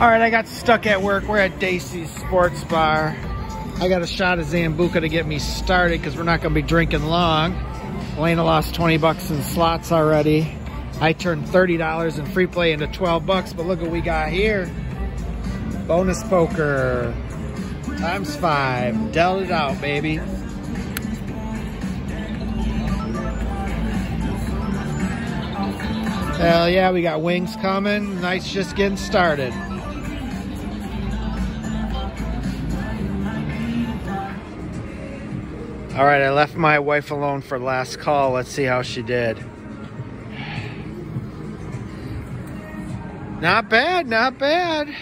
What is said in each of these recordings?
All right, I got stuck at work. We're at Dacey's Sports Bar. I got a shot of Sambuca to get me started because we're not going to be drinking long. Elena lost 20 bucks in slots already. I turned $30 in free play into 12 bucks, but look what we got here. Bonus poker. Times five. Dealt it out, baby. Hell yeah, we got wings coming. Nice just getting started. All right, I left my wife alone for last call. Let's see how she did. Not bad, not bad.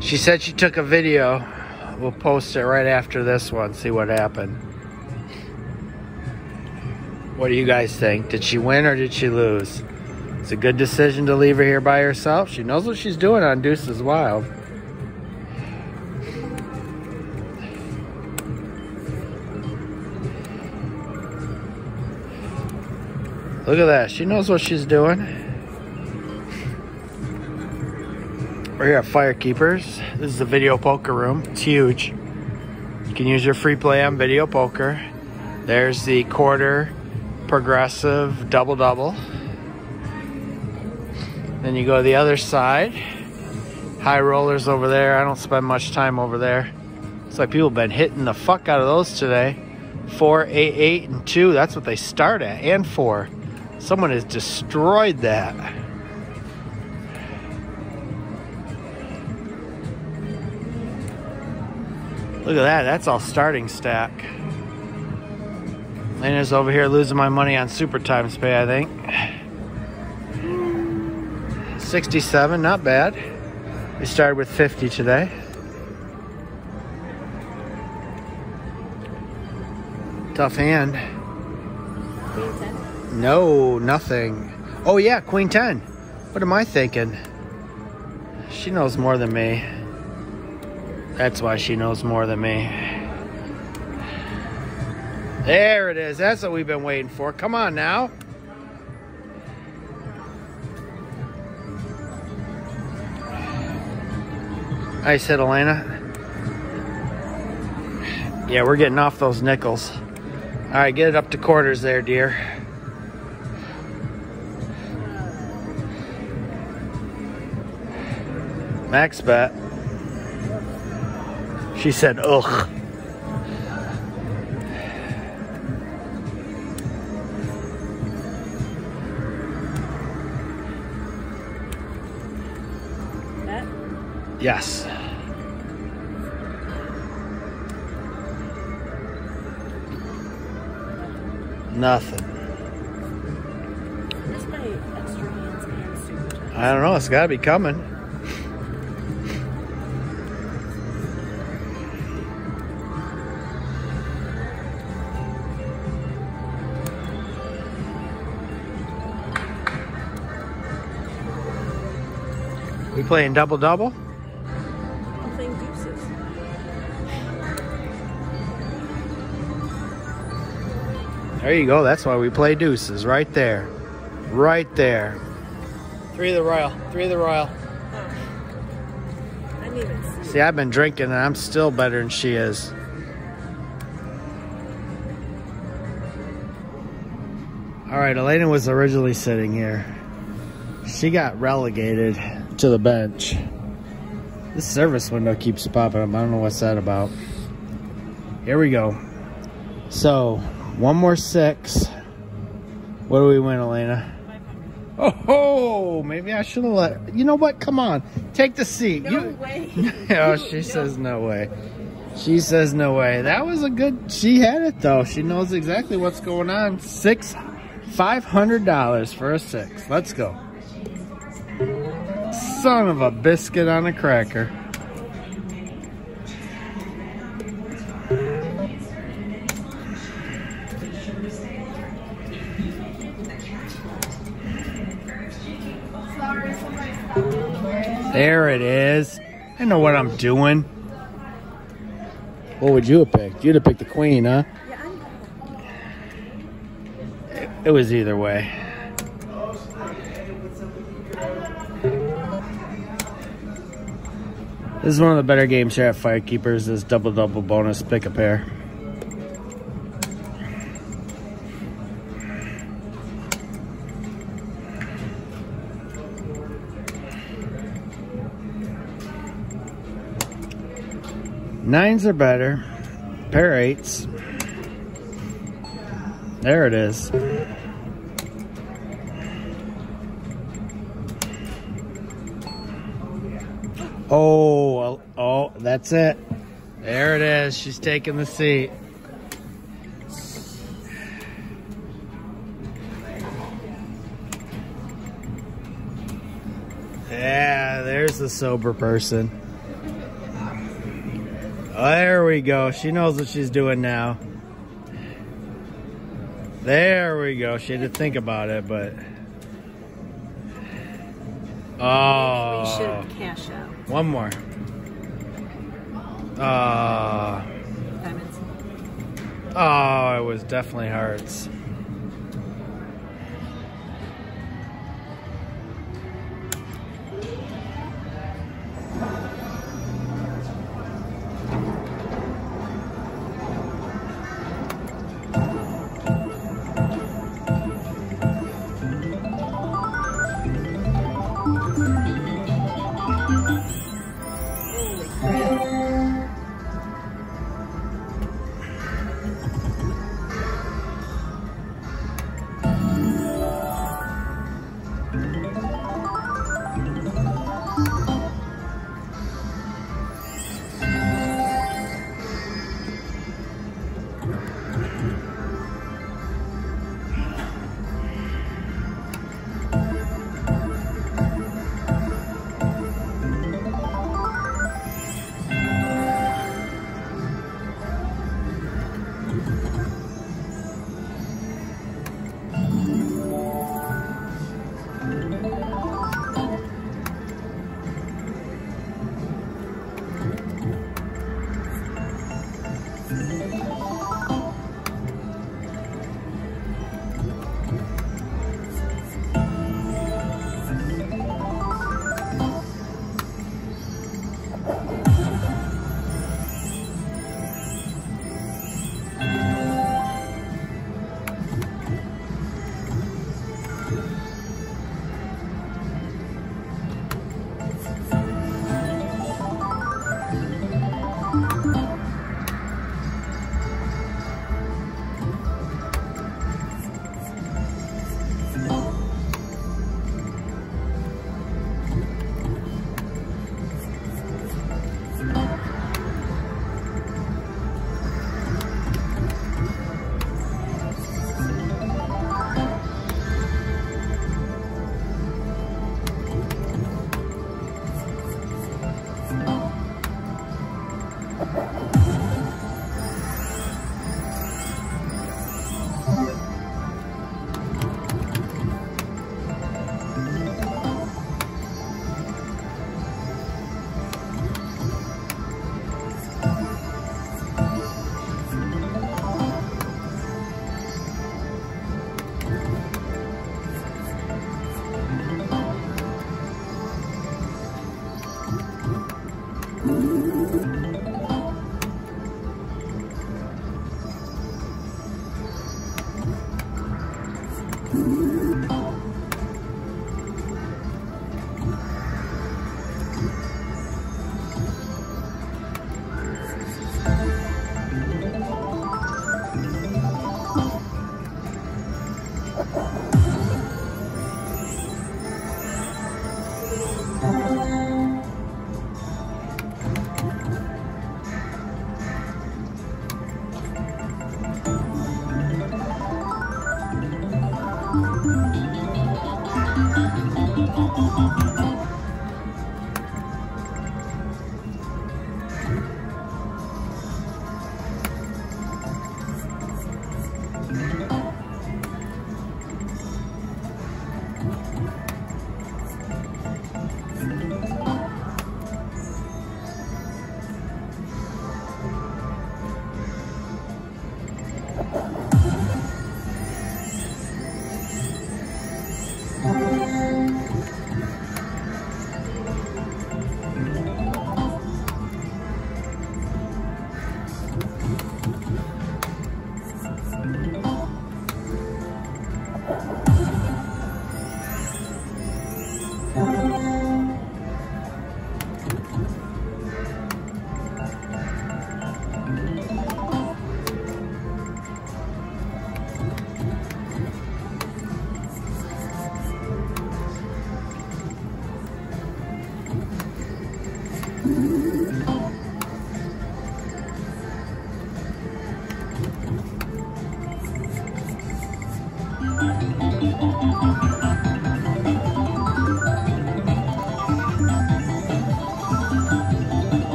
She said she took a video. We'll post it right after this one, see what happened. What do you guys think? Did she win or did she lose? It's a good decision to leave her here by herself. She knows what she's doing on Deuces Wild. Look at that. She knows what she's doing. We're here at Fire Keepers. This is the video poker room. It's huge. You can use your free play on video poker. There's the quarter progressive double double. Then you go to the other side. High rollers over there. I don't spend much time over there. It's like people have been hitting the fuck out of those today. Four, eight, eight, and two. That's what they start at. And four. Someone has destroyed that. Look at that. That's all starting stack. Lena's over here losing my money on super times pay, I think. 67, not bad. We started with 50 today. Tough hand. No, nothing. Oh yeah, queen 10. What am I thinking? She knows more than me. That's why she knows more than me. There it is. That's what we've been waiting for. Come on now. I said, Elena. Yeah, we're getting off those nickels. All right, get it up to quarters there, dear. Max bet. She said, ugh. Bet? Yes. Nothing. This by extra hands and super. I don't know. It's got to be coming. Playing double double? I'm playing deuces. There you go. That's why we play deuces right there. Right there. Three of the royal. Three of the royal. Oh. I didn't even see. See, I've been drinking and I'm still better than she is. All right, Elena was originally sitting here. She got relegated to the bench. This service window keeps popping up. I don't know what's that about. Here we go. So, one more six. What do we win, Elena? Oh, maybe I should have let. You know what? Come on, take the seat. No you, way. oh, she says no way. She says no way. That was a good. She had it though. She knows exactly what's going on. Six, five hundred dollars for a six. Let's go. Son of a biscuit on a cracker. There it is. I know what I'm doing. What would you have picked? You'd have picked the queen, huh? Yeah, I'm It was either way. This is one of the better games here at Firekeepers is double double bonus pick a pair. Nines are better. Pair eights. There it is. Oh, oh, that's it. There it is. She's taking the seat. Yeah, there's the sober person. There we go. She knows what she's doing now. There we go. She had to think about it, but. Oh. We should cash out. One more. Uh, Diamonds. oh, it was definitely hearts.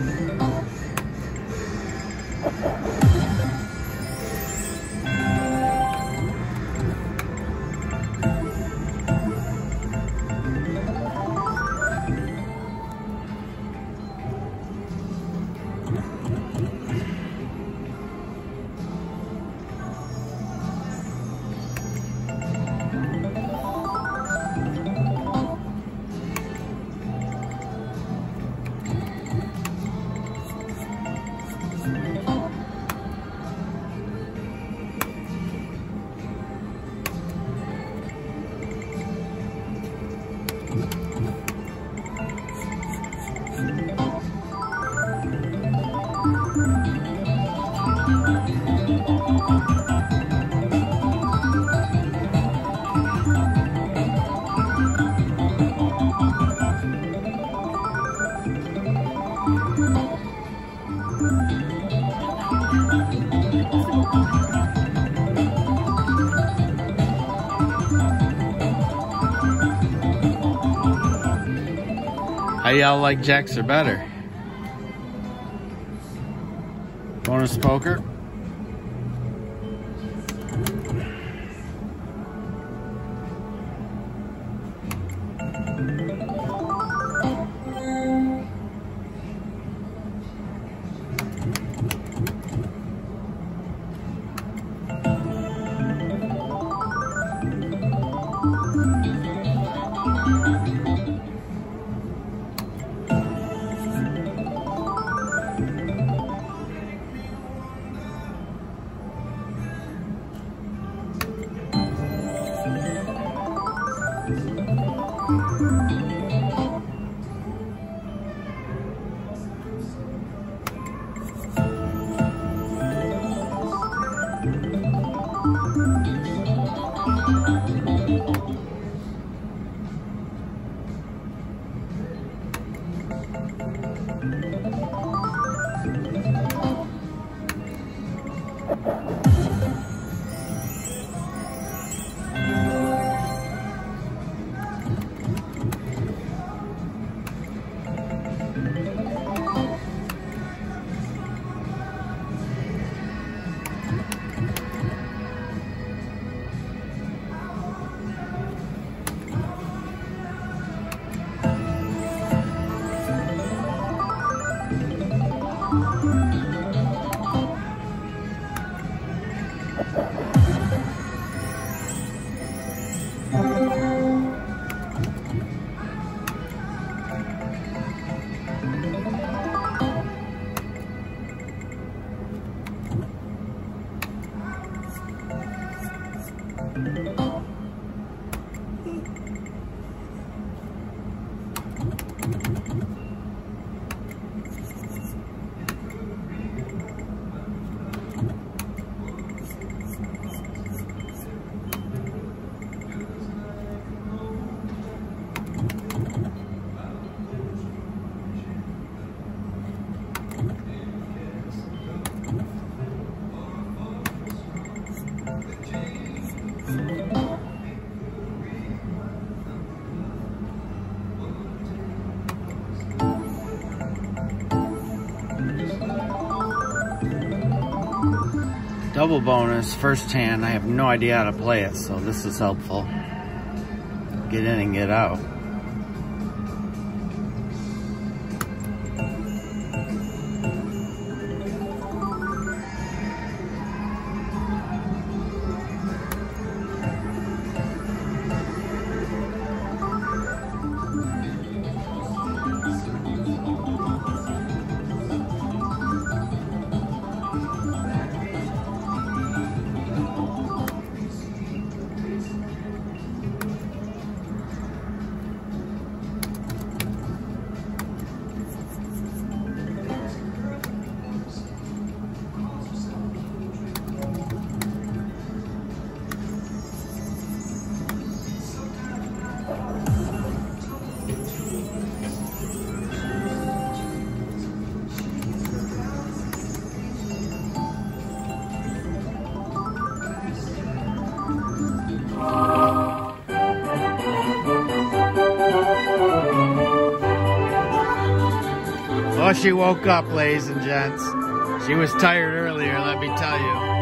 Oh. How y'all like Jacks or better? Bonus poker? Double bonus, first hand. I have no idea how to play it, so this is helpful. Get in and get out. She woke up, ladies and gents. She was tired earlier, let me tell you.